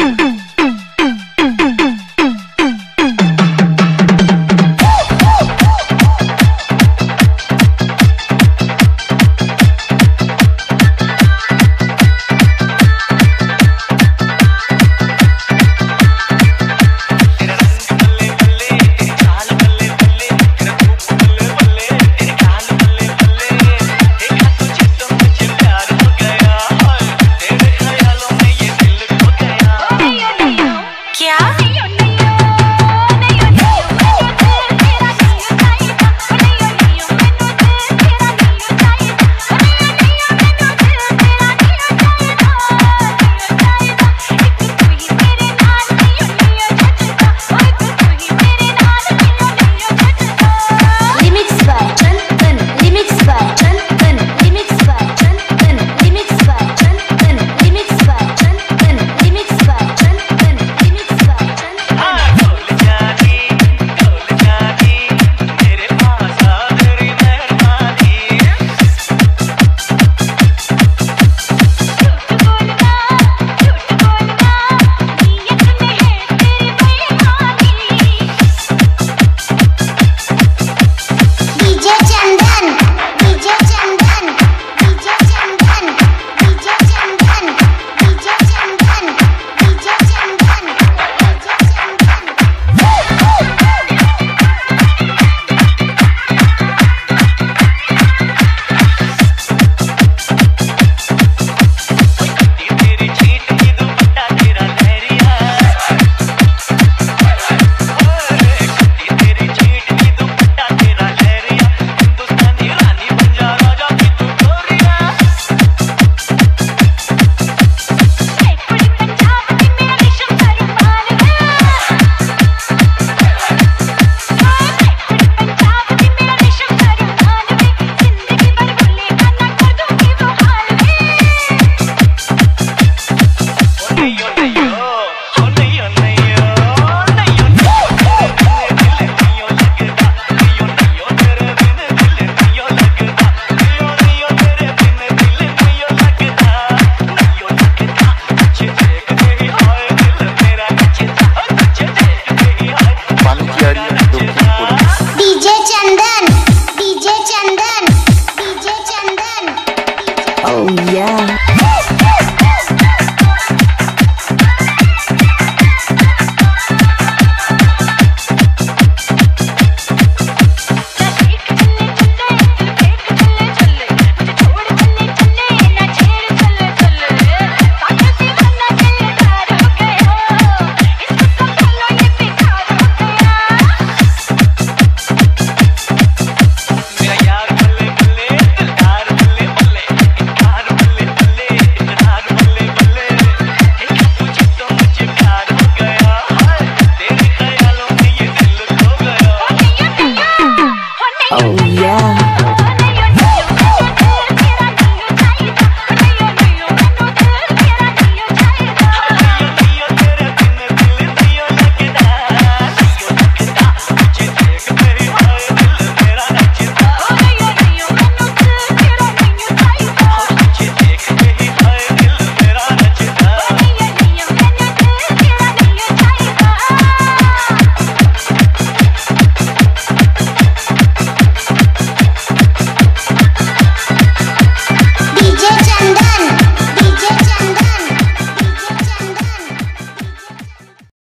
Mm-hmm. Oh yeah.